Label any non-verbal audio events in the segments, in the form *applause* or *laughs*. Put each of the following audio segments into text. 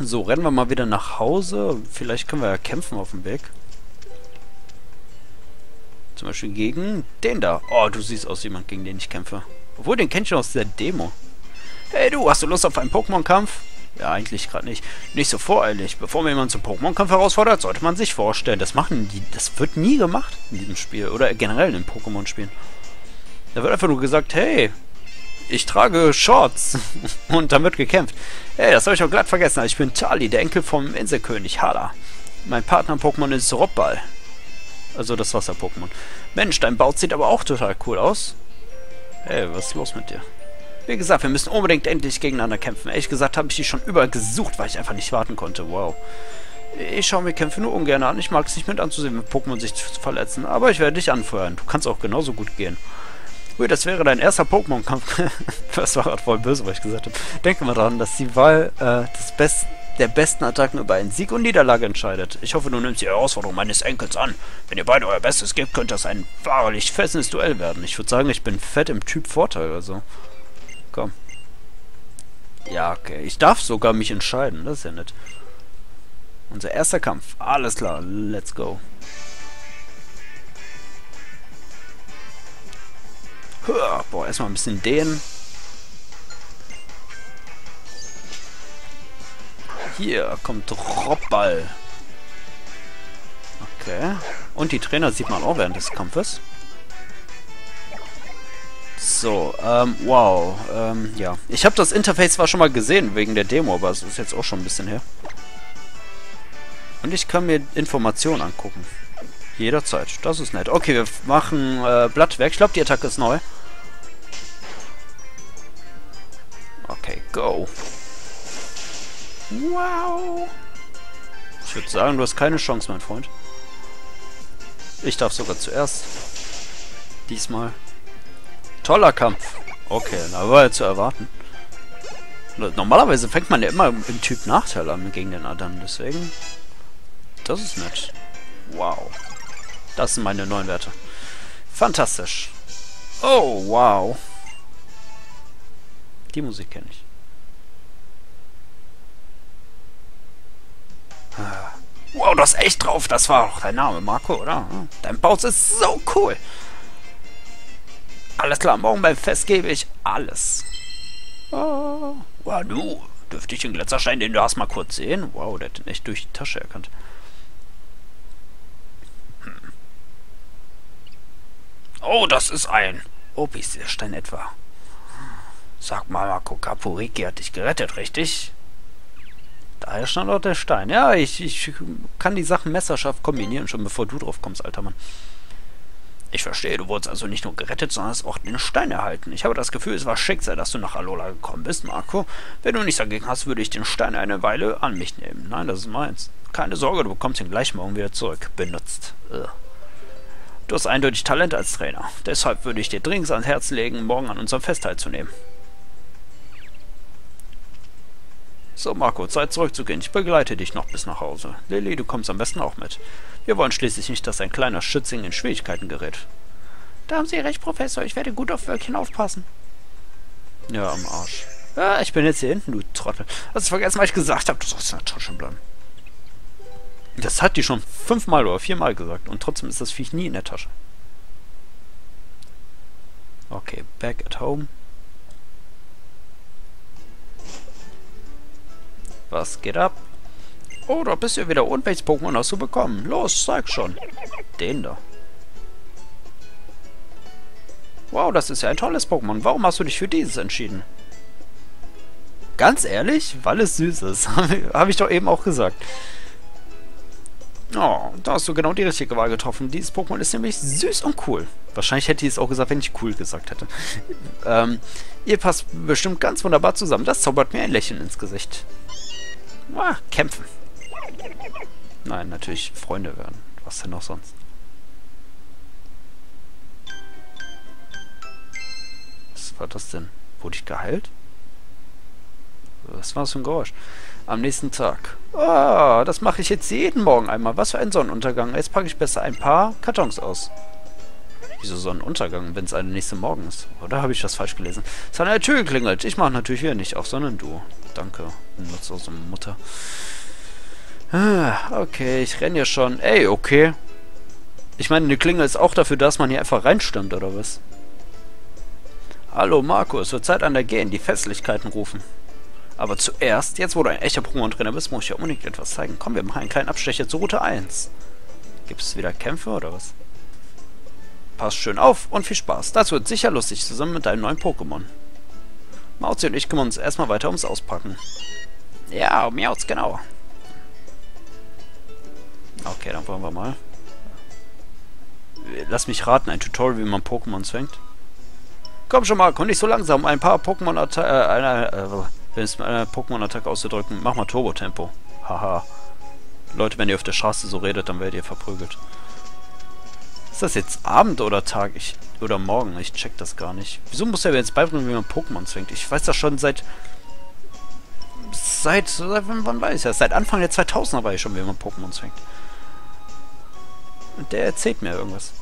So, rennen wir mal wieder nach Hause. Vielleicht können wir ja kämpfen auf dem Weg. Zum Beispiel gegen den da. Oh, du siehst aus wie jemand, gegen den ich kämpfe. Obwohl, den kenn ich aus der Demo. Hey du, hast du Lust auf einen Pokémon-Kampf? Ja, eigentlich gerade nicht. Nicht so voreilig. Bevor mir jemand zum Pokémon-Kampf herausfordert, sollte man sich vorstellen. Das machen die. Das wird nie gemacht in diesem Spiel. Oder generell in Pokémon-Spielen. Da wird einfach nur gesagt, hey, ich trage Shorts. *laughs* Und wird gekämpft. Hey, das habe ich auch glatt vergessen. Ich bin Tali, der Enkel vom Inselkönig Hala. Mein Partner-Pokémon ist Robball. Also das Wasser-Pokémon. Mensch, dein Baut sieht aber auch total cool aus. Hey, was ist los mit dir? Wie gesagt, wir müssen unbedingt endlich gegeneinander kämpfen. Ehrlich gesagt habe ich die schon überall gesucht, weil ich einfach nicht warten konnte. Wow. Ich schaue mir Kämpfe nur ungern an. Ich mag es nicht mit anzusehen, wenn Pokémon sich verletzen. Aber ich werde dich anfeuern. Du kannst auch genauso gut gehen. Ui, das wäre dein erster Pokémon-Kampf. *laughs* das war gerade voll böse, was ich gesagt habe. Denke mal daran, dass die Wahl äh, des Best der besten Attacken über einen Sieg und Niederlage entscheidet. Ich hoffe, du nimmst die Herausforderung meines Enkels an. Wenn ihr beide euer Bestes gebt, könnte das ein wahrlich fessendes Duell werden. Ich würde sagen, ich bin fett im Typ Vorteil, also komm. Ja, okay. Ich darf sogar mich entscheiden. Das ist ja nett. Unser erster Kampf. Alles klar. Let's go. Boah, erstmal ein bisschen dehnen. Hier kommt Robball. Okay. Und die Trainer sieht man auch während des Kampfes. So, ähm, wow. Ähm, ja. Ich habe das Interface zwar schon mal gesehen, wegen der Demo, aber es ist jetzt auch schon ein bisschen her. Und ich kann mir Informationen angucken. Jederzeit. Das ist nett. Okay, wir machen äh, Blattwerk. Ich glaube, die Attacke ist neu. Okay, go. Wow. Ich würde sagen, du hast keine Chance, mein Freund. Ich darf sogar zuerst. Diesmal. Toller Kampf. Okay, na war ja zu erwarten. Normalerweise fängt man ja immer im Typ Nachteil an gegen den Adam, deswegen... Das ist nett. Wow. Das sind meine neuen Werte. Fantastisch. Oh, wow. Die Musik kenne ich. Ah. Wow, du hast echt drauf. Das war auch dein Name, Marco, oder? Dein Baus ist so cool. Alles klar, morgen beim Fest gebe ich alles. Oh, wow, du, dürfte ich den Glitzerstein, den du hast, mal kurz sehen? Wow, der hat den echt durch die Tasche erkannt. Oh, das ist ein Opis-Stein etwa. Sag mal, Marco Capuriki hat dich gerettet, richtig? Da ist schon noch der Stein. Ja, ich, ich kann die Sachen messerscharf kombinieren, schon bevor du drauf kommst, alter Mann. Ich verstehe, du wurdest also nicht nur gerettet, sondern hast auch den Stein erhalten. Ich habe das Gefühl, es war Schicksal, dass du nach Alola gekommen bist, Marco. Wenn du nichts dagegen hast, würde ich den Stein eine Weile an mich nehmen. Nein, das ist meins. Keine Sorge, du bekommst ihn gleich morgen wieder zurück. Benutzt. Ugh. Du hast eindeutig Talent als Trainer. Deshalb würde ich dir dringend ans Herz legen, morgen an unserem Fest teilzunehmen. So, Marco, Zeit zurückzugehen. Ich begleite dich noch bis nach Hause. Lilly, du kommst am besten auch mit. Wir wollen schließlich nicht, dass ein kleiner Schützling in Schwierigkeiten gerät. Da haben Sie recht, Professor. Ich werde gut auf Wölkchen aufpassen. Ja, am Arsch. Ja, ich bin jetzt hier hinten, du Trottel. Hast du vergessen, was ich gesagt habe? Du sollst in der Tasche bleiben. Das hat die schon fünfmal oder viermal gesagt. Und trotzdem ist das Viech nie in der Tasche. Okay, back at home. Was geht ab? Oh, da bist du wieder. Und welches Pokémon hast du bekommen? Los, zeig schon. Den da. Wow, das ist ja ein tolles Pokémon. Warum hast du dich für dieses entschieden? Ganz ehrlich, weil es süß ist. *laughs* Habe ich doch eben auch gesagt. Oh, da hast du genau die richtige Wahl getroffen. Dieses Pokémon ist nämlich süß und cool. Wahrscheinlich hätte ich es auch gesagt, wenn ich cool gesagt hätte. Ähm, ihr passt bestimmt ganz wunderbar zusammen. Das zaubert mir ein Lächeln ins Gesicht. Ah, kämpfen. Nein, natürlich Freunde werden. Was denn noch sonst? Was war das denn? Wurde ich geheilt? Was war das für ein Geräusch? Am nächsten Tag. Ah, das mache ich jetzt jeden Morgen einmal. Was für ein Sonnenuntergang. Jetzt packe ich besser ein paar Kartons aus. Wieso Sonnenuntergang, wenn es eine nächste Morgen ist? Oder habe ich das falsch gelesen? Es hat eine Tür geklingelt. Ich mache natürlich wieder nicht auf, sondern du. Danke, nutzlose Mutter. Ah, okay, ich renne ja schon. Ey, okay. Ich meine, eine Klingel ist auch dafür, dass man hier einfach reinstimmt, oder was? Hallo, Marco, es wird Zeit an der Gehen, die Festlichkeiten rufen. Aber zuerst, jetzt wo du ein echter Pokémon-Trainer bist, muss ich ja unbedingt etwas zeigen. Komm, wir machen einen kleinen Abstecher zur Route 1. Gibt es wieder Kämpfe, oder was? Pass schön auf und viel Spaß. Das wird sicher lustig, zusammen mit deinem neuen Pokémon. Mauzi und ich kümmern uns erstmal weiter ums Auspacken. Ja, Miauz, genau. Okay, dann wollen wir mal. Lass mich raten, ein Tutorial, wie man Pokémon fängt. Komm schon mal, komm nicht so langsam. Ein paar Pokémon-Attacke, äh, eine, äh, wenn es eine Pokémon-Attacke auszudrücken, mach mal Turbo-Tempo. Haha. Leute, wenn ihr auf der Straße so redet, dann werdet ihr verprügelt. Ist das jetzt Abend oder Tag? Ich, oder Morgen? Ich check das gar nicht. Wieso muss er mir jetzt beibringen, wie man Pokémon fängt? Ich weiß das schon seit... Seit... seit wann weiß ich das? Seit Anfang der 2000er weiß ich schon, wie man Pokémon fängt. Und der erzählt mir irgendwas.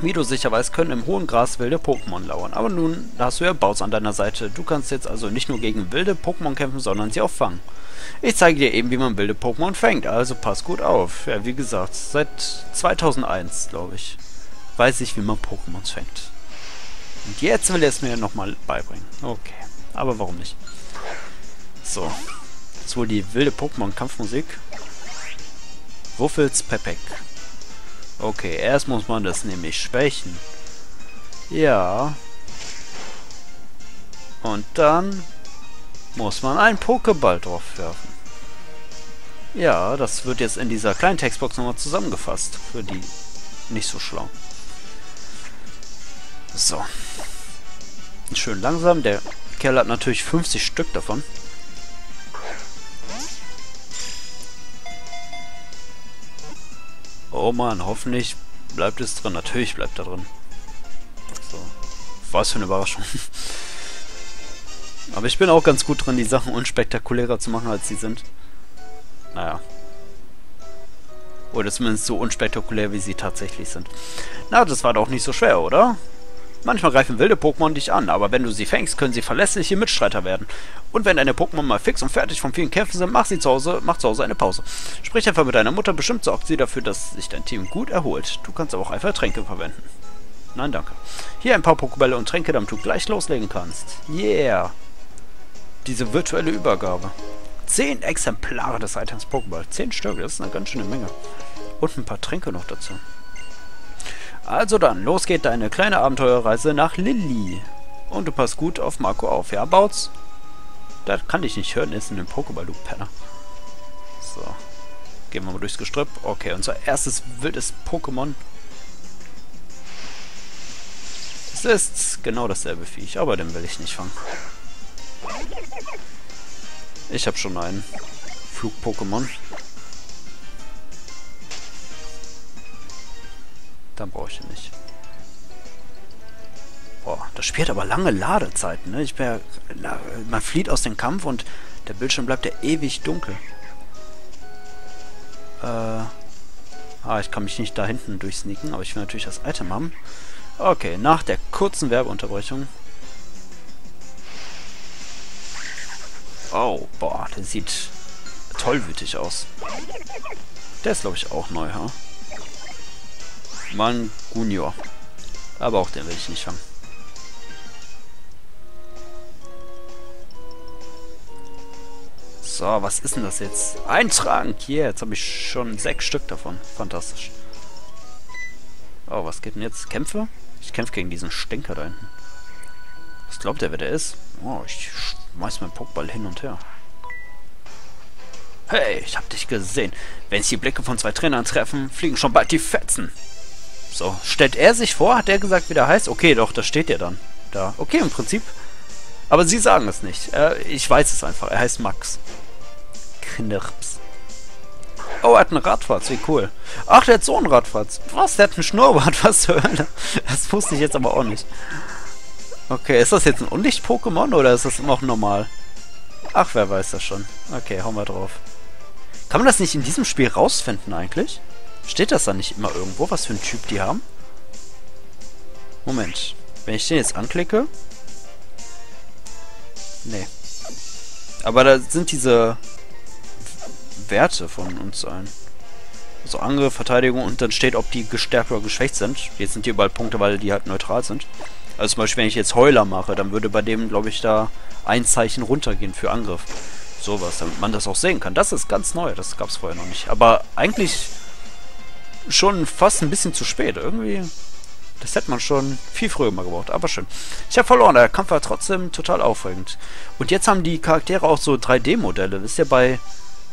Wie du sicher weißt, können im hohen Gras wilde Pokémon lauern. Aber nun hast du ja Baus an deiner Seite. Du kannst jetzt also nicht nur gegen wilde Pokémon kämpfen, sondern sie auch fangen. Ich zeige dir eben, wie man wilde Pokémon fängt, also pass gut auf. Ja, wie gesagt, seit 2001, glaube ich, weiß ich, wie man Pokémons fängt. Und jetzt will er es mir nochmal beibringen. Okay, aber warum nicht? So, jetzt wohl die wilde Pokémon-Kampfmusik. Wuffels Pepek. Okay, erst muss man das nämlich schwächen. Ja. Und dann muss man einen Pokéball drauf werfen. Ja, das wird jetzt in dieser kleinen Textbox nochmal zusammengefasst. Für die nicht so schlau. So. Schön langsam. Der Kerl hat natürlich 50 Stück davon. Oh man, hoffentlich bleibt es drin. Natürlich bleibt er drin. So. Was für eine Überraschung. Aber ich bin auch ganz gut drin, die Sachen unspektakulärer zu machen, als sie sind. Naja. Oder zumindest so unspektakulär, wie sie tatsächlich sind. Na, das war doch nicht so schwer, oder? Manchmal greifen wilde Pokémon dich an, aber wenn du sie fängst, können sie verlässliche Mitstreiter werden. Und wenn deine Pokémon mal fix und fertig von vielen Kämpfen sind, mach sie zu Hause, mach zu Hause eine Pause. Sprich einfach mit deiner Mutter, bestimmt sorgt sie dafür, dass sich dein Team gut erholt. Du kannst aber auch einfach Tränke verwenden. Nein, danke. Hier ein paar Pokébälle und Tränke, damit du gleich loslegen kannst. Yeah! Diese virtuelle Übergabe. Zehn Exemplare des Items Pokéball. Zehn Stück, das ist eine ganz schöne Menge. Und ein paar Tränke noch dazu. Also dann, los geht deine kleine Abenteuerreise nach Lilly. Und du passt gut auf Marco auf, ja, Bautz? Das kann ich nicht hören, ist in dem Pokéball, du Penner. So. Gehen wir mal durchs Gestrüpp. Okay, unser erstes wildes Pokémon. Es ist genau dasselbe Viech, aber den will ich nicht fangen. Ich habe schon einen Flug-Pokémon. Dann brauche ich den nicht. Boah, das spielt aber lange Ladezeiten, ne? Ich bin ja, man flieht aus dem Kampf und der Bildschirm bleibt ja ewig dunkel. Äh, ah, ich kann mich nicht da hinten durchsneaken, aber ich will natürlich das Item haben. Okay, nach der kurzen Werbeunterbrechung. Oh, boah, der sieht tollwütig aus. Der ist, glaube ich, auch neu, ha? Mangunior. Aber auch den will ich nicht fangen. So, was ist denn das jetzt? Ein Trank! Yeah, jetzt habe ich schon sechs Stück davon. Fantastisch. Oh, was geht denn jetzt? Kämpfe? Ich kämpfe gegen diesen Stinker da hinten. Was glaubt er, wer der ist? Oh, ich schmeiß meinen Pokéball hin und her. Hey, ich hab dich gesehen. Wenn sich die Blicke von zwei Trainern treffen, fliegen schon bald die Fetzen. So, stellt er sich vor? Hat er gesagt, wie der heißt? Okay, doch, das steht ja dann. Da. Okay, im Prinzip. Aber sie sagen es nicht. Äh, ich weiß es einfach. Er heißt Max. Knirps. Oh, er hat ein Radfahrt. Wie cool. Ach, der hat so ein Radfahrt. Was? Der hat ein Schnurrbart. *laughs* Was zur Hölle? Das wusste ich jetzt aber auch nicht. Okay, ist das jetzt ein Unlicht-Pokémon oder ist das noch normal? Ach, wer weiß das schon. Okay, hauen wir drauf. Kann man das nicht in diesem Spiel rausfinden eigentlich? Steht das da nicht immer irgendwo, was für ein Typ die haben? Moment. Wenn ich den jetzt anklicke... Nee. Aber da sind diese Werte von uns allen. Also Angriff, Verteidigung und dann steht, ob die gestärkt oder geschwächt sind. Jetzt sind hier überall Punkte, weil die halt neutral sind. Also zum Beispiel, wenn ich jetzt Heuler mache, dann würde bei dem, glaube ich, da ein Zeichen runtergehen für Angriff. Sowas, damit man das auch sehen kann. Das ist ganz neu, das gab es vorher noch nicht. Aber eigentlich schon fast ein bisschen zu spät. Irgendwie, das hätte man schon viel früher mal gebraucht. Aber schön. Ich habe verloren, der Kampf war trotzdem total aufregend. Und jetzt haben die Charaktere auch so 3D-Modelle. Wisst ihr, bei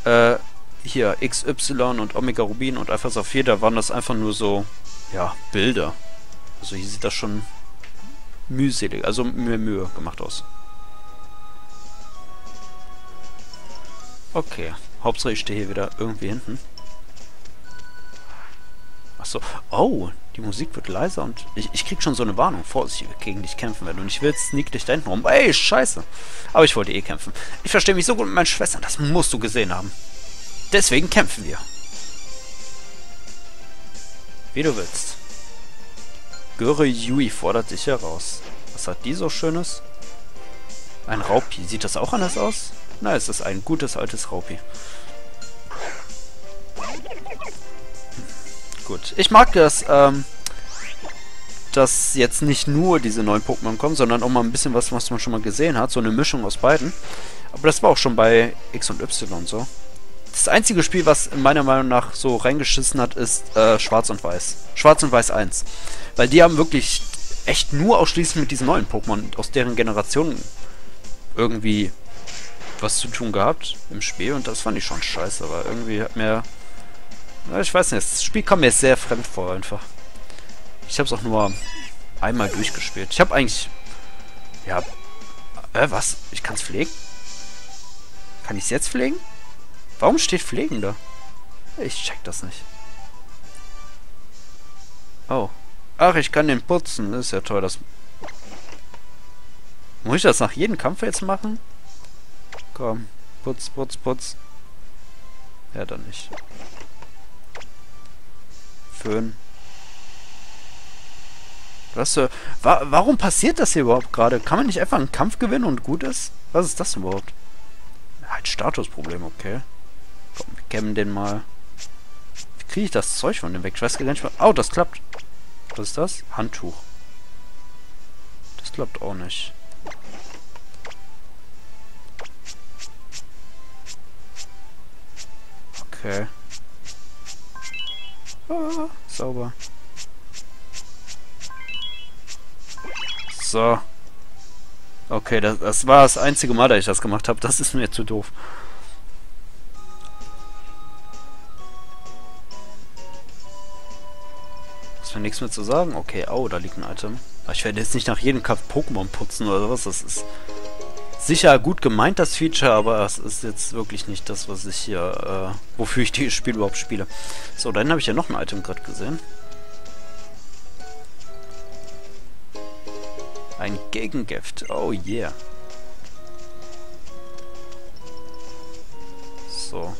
äh, hier XY und Omega Rubin und Alpha Saphir, da waren das einfach nur so, ja, Bilder. Also hier sieht das schon mühselig, also Mühe, Mühe gemacht aus. Okay, Hauptsache ich stehe hier wieder irgendwie hinten. Achso, oh, die Musik wird leiser und ich, ich krieg schon so eine Warnung. Vorsicht, gegen dich kämpfen werden. Und ich will sneak dich da hinten rum. Ey, scheiße. Aber ich wollte eh kämpfen. Ich verstehe mich so gut mit meinen Schwestern, das musst du gesehen haben. Deswegen kämpfen wir. Wie du willst. Göre Yui fordert dich heraus. Was hat die so Schönes? Ein Raupi. Sieht das auch anders aus? Na, es ist ein gutes altes Raupi. Gut. Ich mag das, ähm, dass jetzt nicht nur diese neuen Pokémon kommen, sondern auch mal ein bisschen was, was man schon mal gesehen hat. So eine Mischung aus beiden. Aber das war auch schon bei X und Y so. Das einzige Spiel, was meiner Meinung nach so reingeschissen hat, ist äh, Schwarz und Weiß. Schwarz und Weiß 1. Weil die haben wirklich echt nur ausschließlich mit diesen neuen Pokémon aus deren Generation irgendwie was zu tun gehabt im Spiel und das fand ich schon scheiße, aber irgendwie hat mir... Ich weiß nicht, das Spiel kam mir sehr fremd vor einfach. Ich habe es auch nur einmal durchgespielt. Ich habe eigentlich... Ja... Äh, was? Ich kann es pflegen? Kann ich es jetzt pflegen? Warum steht Pflegen da? Ich check das nicht. Oh. Ach, ich kann den putzen. Das ist ja toll. Das Muss ich das nach jedem Kampf jetzt machen? Komm. Putz, putz, putz. Ja, dann nicht. Föhn. Was für... Wa warum passiert das hier überhaupt gerade? Kann man nicht einfach einen Kampf gewinnen und gut ist? Was ist das überhaupt? Halt Statusproblem, okay. Komm, wir kämmen den mal. Wie kriege ich das Zeug von dem weg? Ich weiß gar nicht mehr. Oh, das klappt. Was ist das? Handtuch. Das klappt auch nicht. Okay. Ah, sauber. So. Okay, das, das war das einzige Mal, dass ich das gemacht habe. Das ist mir zu doof. Ist mir nichts mehr zu sagen? Okay, oh, da liegt ein Item. Ich werde jetzt nicht nach jedem Kampf Pokémon putzen oder sowas. Das ist sicher gut gemeint, das Feature, aber es ist jetzt wirklich nicht das, was ich hier, äh, wofür ich *laughs* dieses Spiel überhaupt spiele. So, dann habe ich ja noch ein Item gerade gesehen. Ein Gegengift. Oh yeah. So.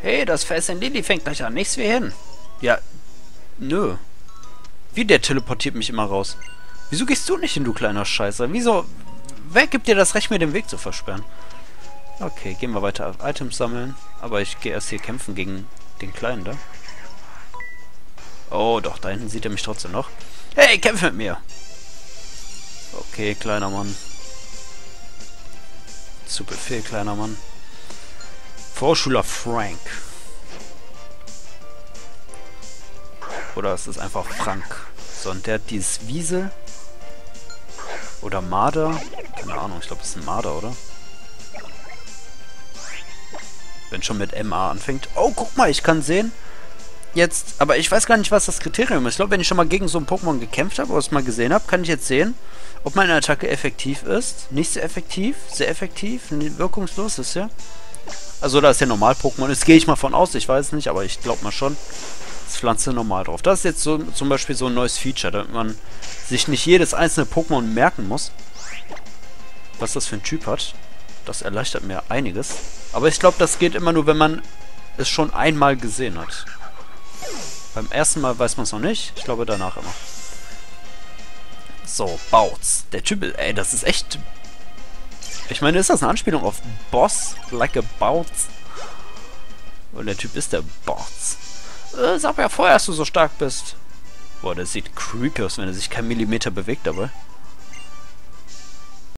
Hey, das Fest in Lily fängt gleich an. Nichts wie hin. Ja, Nö. Wie, der teleportiert mich immer raus. Wieso gehst du nicht hin, du kleiner Scheißer? Wieso... Wer gibt dir das Recht, mir den Weg zu versperren? Okay, gehen wir weiter Items sammeln. Aber ich gehe erst hier kämpfen gegen den Kleinen da. Oh, doch, da hinten sieht er mich trotzdem noch. Hey, kämpf mit mir! Okay, kleiner Mann. Zu Befehl, kleiner Mann. Vorschüler Frank. Oder ist es einfach Frank? So, und der hat dieses Wiese. Oder Marder. Keine Ahnung, ich glaube, es ist ein Marder, oder? Wenn schon mit MA anfängt. Oh, guck mal, ich kann sehen. Jetzt, aber ich weiß gar nicht, was das Kriterium ist. Ich glaube, wenn ich schon mal gegen so ein Pokémon gekämpft habe oder es mal gesehen habe, kann ich jetzt sehen, ob meine Attacke effektiv ist. Nicht sehr effektiv, sehr effektiv, wirkungslos ist ja. Also da ist ja Normal-Pokémon. Jetzt gehe ich mal von aus, ich weiß nicht, aber ich glaube mal schon. Pflanze normal drauf. Das ist jetzt so, zum Beispiel so ein neues Feature, damit man sich nicht jedes einzelne Pokémon merken muss, was das für ein Typ hat. Das erleichtert mir einiges. Aber ich glaube, das geht immer nur, wenn man es schon einmal gesehen hat. Beim ersten Mal weiß man es noch nicht. Ich glaube, danach immer. So, Bouts. Der Typ, ey, das ist echt... Ich meine, ist das eine Anspielung auf Boss? Like a Bouts? Und der Typ ist der Boss. Äh, sag mir ja vorher, dass du so stark bist. Boah, das sieht creepy aus, wenn er sich kein Millimeter bewegt, aber...